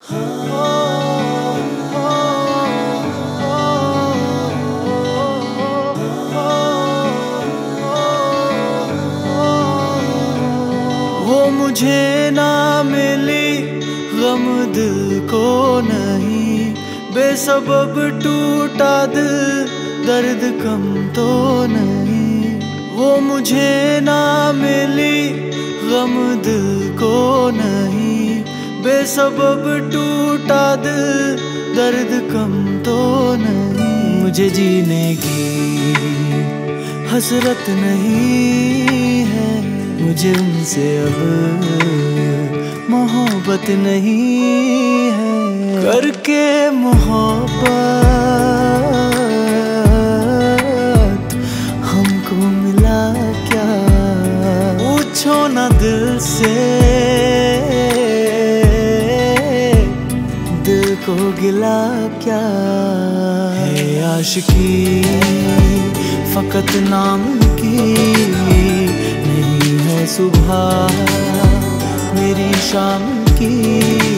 वो मुझे ना मिली गम दिल को नहीं। बेसबब टूटा दिल, दर्द कम तो नहीं। वो मुझे ना मिली गम दिल को नहीं। बेसबब टूटा दिल, दर्द कम तो नहीं। मुझे जीने की हसरत नहीं है, मुझे उनसे अब मोहब्बत नहीं है। करके मोहब्बत, हमको मिला क्या? पूछो ना दिल से। को गिला क्या? है आशिकी फकत नाम की नहीं है सुबह मेरी शाम की।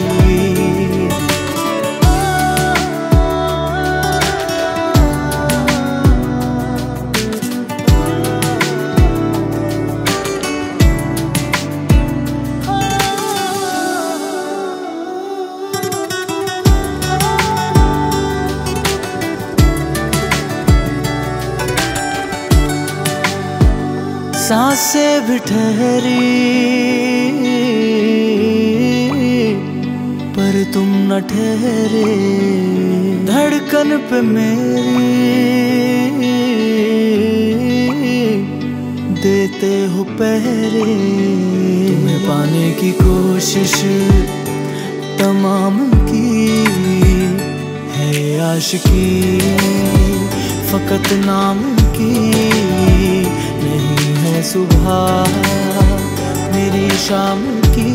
साँसें भी ठहरी, पर तुम न ठहरे। धड़कन पे मेरी देते हो पहरे। तुम्हें पाने की कोशिश तमाम की है आशिकी, फकत नाम की सुबह मेरी शाम की।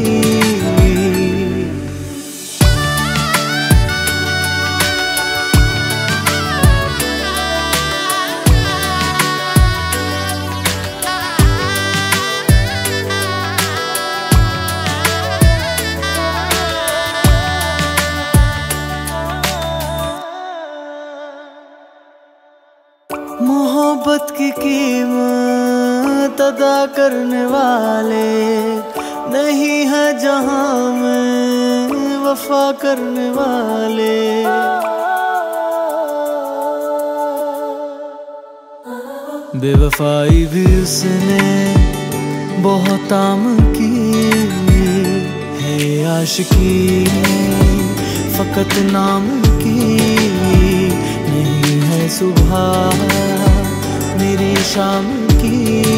मोहब्बत की कीमत अदा करने वाले नहीं है जहाँ में वफा करने वाले। बेवफाई भी उसने बहुत आम की है, आशिकी फकत नाम की नहीं है सुबह मेरी शाम की।